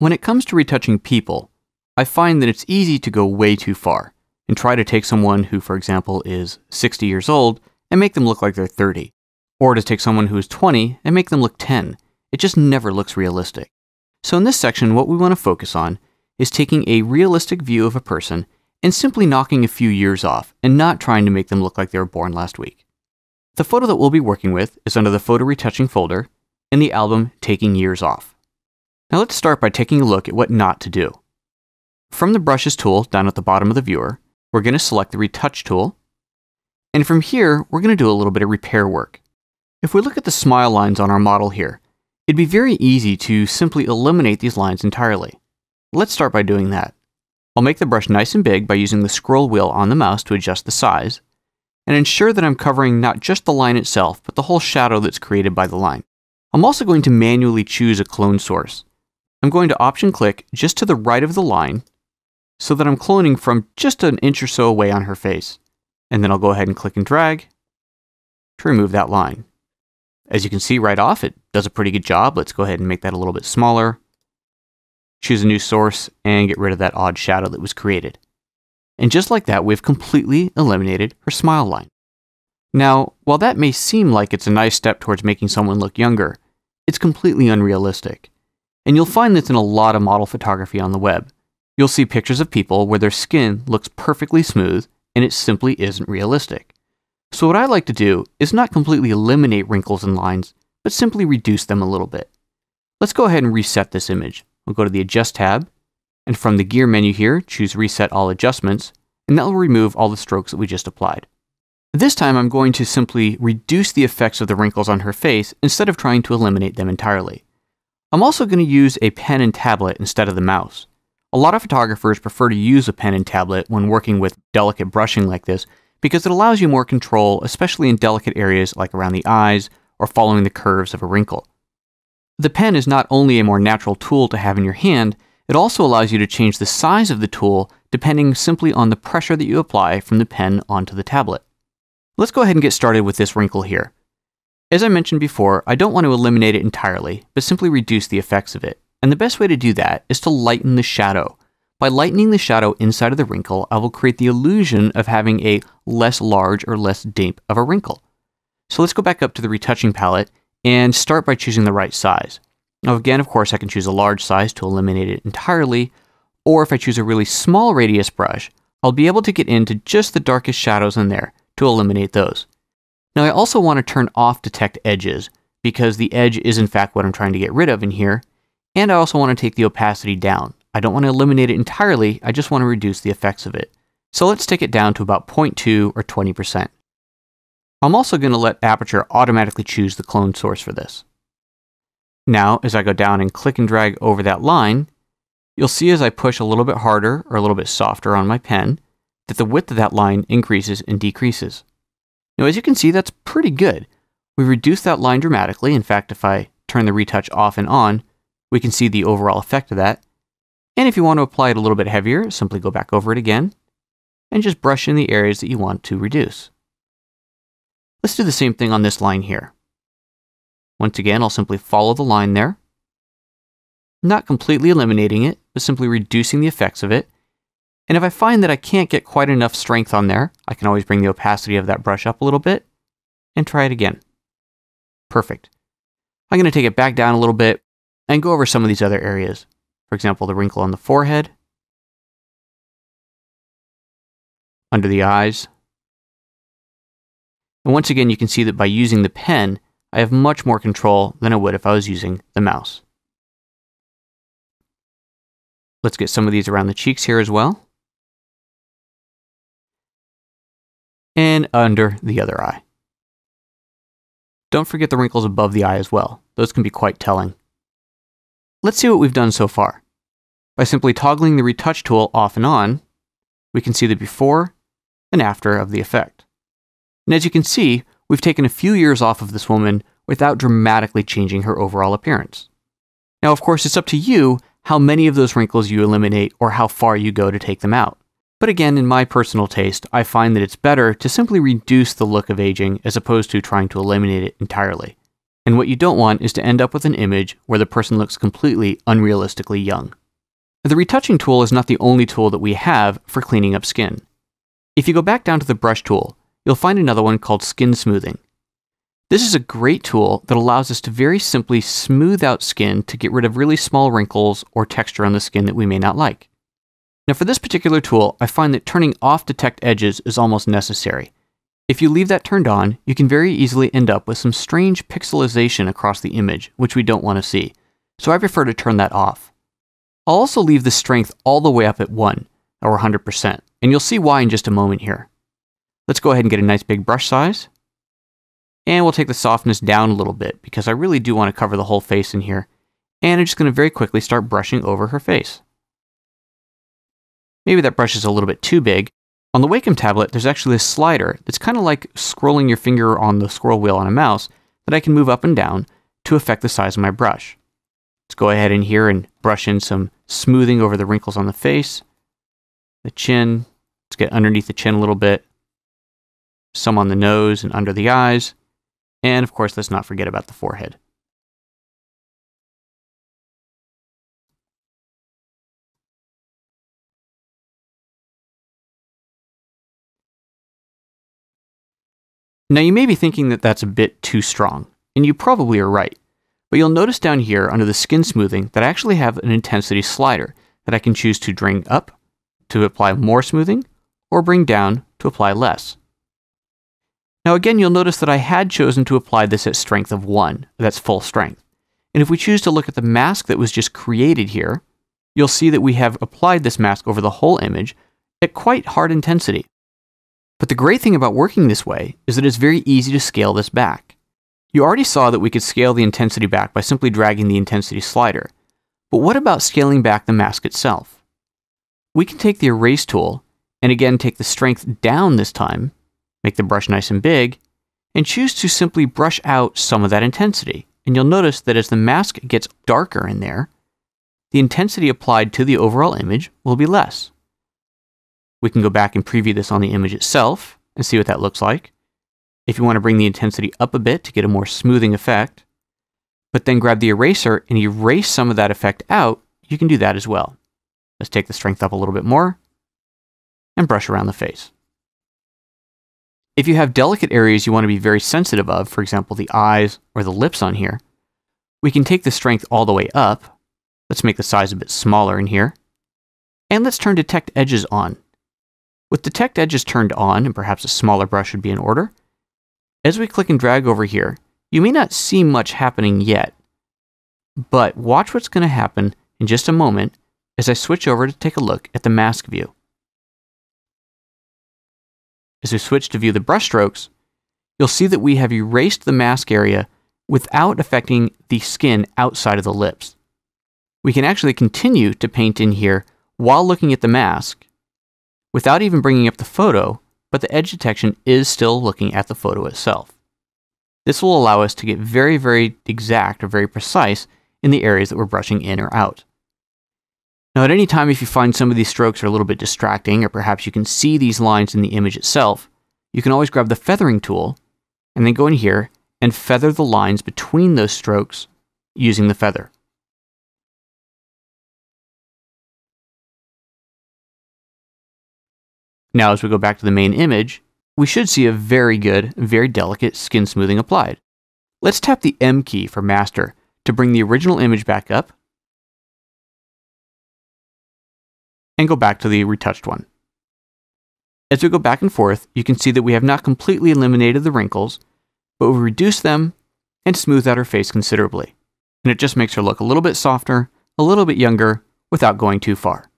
When it comes to retouching people, I find that it's easy to go way too far and try to take someone who, for example, is 60 years old and make them look like they're 30, or to take someone who is 20 and make them look 10. It just never looks realistic. So, in this section, what we want to focus on is taking a realistic view of a person and simply knocking a few years off and not trying to make them look like they were born last week. The photo that we'll be working with is under the photo retouching folder in the album Taking Years Off. Now let's start by taking a look at what not to do. From the brushes tool down at the bottom of the viewer, we're going to select the retouch tool. And from here, we're going to do a little bit of repair work. If we look at the smile lines on our model here, it'd be very easy to simply eliminate these lines entirely. Let's start by doing that. I'll make the brush nice and big by using the scroll wheel on the mouse to adjust the size, and ensure that I'm covering not just the line itself, but the whole shadow that's created by the line. I'm also going to manually choose a clone source. I'm going to option click just to the right of the line so that I'm cloning from just an inch or so away on her face. And then I'll go ahead and click and drag to remove that line. As you can see right off, it does a pretty good job. Let's go ahead and make that a little bit smaller. Choose a new source and get rid of that odd shadow that was created. And just like that, we've completely eliminated her smile line. Now, while that may seem like it's a nice step towards making someone look younger, it's completely unrealistic. And you'll find this in a lot of model photography on the web. You'll see pictures of people where their skin looks perfectly smooth and it simply isn't realistic. So what I like to do is not completely eliminate wrinkles and lines, but simply reduce them a little bit. Let's go ahead and reset this image. We'll go to the Adjust tab, and from the Gear menu here, choose Reset All Adjustments, and that will remove all the strokes that we just applied. This time I'm going to simply reduce the effects of the wrinkles on her face instead of trying to eliminate them entirely. I'm also going to use a pen and tablet instead of the mouse. A lot of photographers prefer to use a pen and tablet when working with delicate brushing like this because it allows you more control, especially in delicate areas like around the eyes or following the curves of a wrinkle. The pen is not only a more natural tool to have in your hand, it also allows you to change the size of the tool depending simply on the pressure that you apply from the pen onto the tablet. Let's go ahead and get started with this wrinkle here. As I mentioned before, I don't want to eliminate it entirely, but simply reduce the effects of it. And the best way to do that is to lighten the shadow. By lightening the shadow inside of the wrinkle, I will create the illusion of having a less large or less deep of a wrinkle. So let's go back up to the retouching palette and start by choosing the right size. Now again, of course, I can choose a large size to eliminate it entirely, or if I choose a really small radius brush, I'll be able to get into just the darkest shadows in there to eliminate those. Now I also want to turn off detect edges because the edge is in fact what I'm trying to get rid of in here, and I also want to take the opacity down. I don't want to eliminate it entirely, I just want to reduce the effects of it. So let's take it down to about 0.2 or 20%. I'm also going to let Aperture automatically choose the clone source for this. Now, as I go down and click and drag over that line, you'll see as I push a little bit harder or a little bit softer on my pen, that the width of that line increases and decreases. Now, as you can see, that's pretty good. We reduced that line dramatically. In fact, if I turn the retouch off and on, we can see the overall effect of that. And if you want to apply it a little bit heavier, simply go back over it again and just brush in the areas that you want to reduce. Let's do the same thing on this line here. Once again, I'll simply follow the line there, not completely eliminating it, but simply reducing the effects of it. And if I find that I can't get quite enough strength on there, I can always bring the opacity of that brush up a little bit and try it again. Perfect. I'm going to take it back down a little bit and go over some of these other areas. For example, the wrinkle on the forehead, under the eyes, and once again, you can see that by using the pen, I have much more control than I would if I was using the mouse. Let's get some of these around the cheeks here as well. And under the other eye. Don't forget the wrinkles above the eye as well. Those can be quite telling. Let's see what we've done so far. By simply toggling the retouch tool off and on, we can see the before and after of the effect. And as you can see, we've taken a few years off of this woman without dramatically changing her overall appearance. Now, of course, it's up to you how many of those wrinkles you eliminate or how far you go to take them out. But again, in my personal taste, I find that it's better to simply reduce the look of aging as opposed to trying to eliminate it entirely. And what you don't want is to end up with an image where the person looks completely unrealistically young. The retouching tool is not the only tool that we have for cleaning up skin. If you go back down to the brush tool, you'll find another one called skin smoothing. This is a great tool that allows us to very simply smooth out skin to get rid of really small wrinkles or texture on the skin that we may not like. Now for this particular tool, I find that turning off detect edges is almost necessary. If you leave that turned on, you can very easily end up with some strange pixelization across the image, which we don't want to see, so I prefer to turn that off. I'll also leave the strength all the way up at 1, or 100%, and you'll see why in just a moment here. Let's go ahead and get a nice big brush size. And we'll take the softness down a little bit, because I really do want to cover the whole face in here. And I'm just going to very quickly start brushing over her face. Maybe that brush is a little bit too big, on the Wacom tablet, there's actually a slider that's kind of like scrolling your finger on the scroll wheel on a mouse that I can move up and down to affect the size of my brush. Let's go ahead in here and brush in some smoothing over the wrinkles on the face, the chin. Let's get underneath the chin a little bit, some on the nose and under the eyes, and of course, let's not forget about the forehead. Now you may be thinking that that's a bit too strong, and you probably are right. But you'll notice down here under the skin smoothing that I actually have an intensity slider that I can choose to bring up to apply more smoothing or bring down to apply less. Now again, you'll notice that I had chosen to apply this at strength of 1, that's full strength. And if we choose to look at the mask that was just created here, you'll see that we have applied this mask over the whole image at quite hard intensity. But the great thing about working this way is that it's very easy to scale this back. You already saw that we could scale the intensity back by simply dragging the intensity slider. But what about scaling back the mask itself? We can take the erase tool, and again take the strength down this time, make the brush nice and big, and choose to simply brush out some of that intensity. And you'll notice that as the mask gets darker in there, the intensity applied to the overall image will be less. We can go back and preview this on the image itself and see what that looks like. If you want to bring the intensity up a bit to get a more smoothing effect, but then grab the eraser and erase some of that effect out, you can do that as well. Let's take the strength up a little bit more and brush around the face. If you have delicate areas you want to be very sensitive of, for example, the eyes or the lips on here, we can take the strength all the way up. Let's make the size a bit smaller in here. And let's turn Detect Edges on. With detect edges turned on, and perhaps a smaller brush would be in order, as we click and drag over here, you may not see much happening yet, but watch what's going to happen in just a moment as I switch over to take a look at the mask view. As we switch to view the brushstrokes, you'll see that we have erased the mask area without affecting the skin outside of the lips. We can actually continue to paint in here while looking at the mask, without even bringing up the photo, but the edge detection is still looking at the photo itself. This will allow us to get very, very exact or very precise in the areas that we're brushing in or out. Now, at any time, if you find some of these strokes are a little bit distracting, or perhaps you can see these lines in the image itself, you can always grab the feathering tool and then go in here and feather the lines between those strokes using the feather. Now, as we go back to the main image, we should see a very good, very delicate skin smoothing applied. Let's tap the M key for master to bring the original image back up and go back to the retouched one. As we go back and forth, you can see that we have not completely eliminated the wrinkles, but we reduced them and smoothed out her face considerably. And it just makes her look a little bit softer, a little bit younger, without going too far.